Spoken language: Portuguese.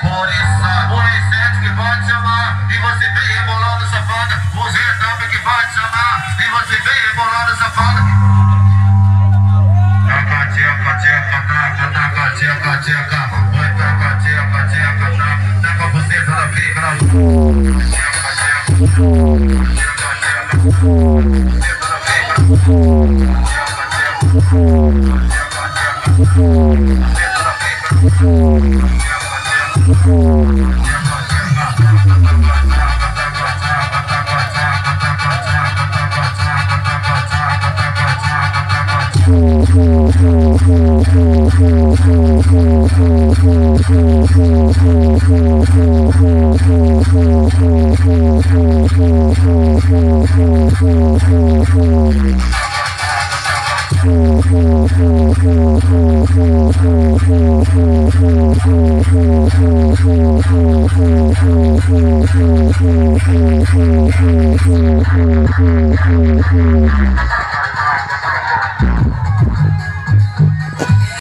Coriça, o R7 que pode chamar. E você vem rebolando safada. O Z que pode chamar. E você vem rebolando safada. Taca, tcheca, tcheca, taca, taca, tcheca, tcheca. Vai, taca, tcheca, tcheca, taca. Taca buceta na pica, na Tcheca, tcheca. Oh, Thank you.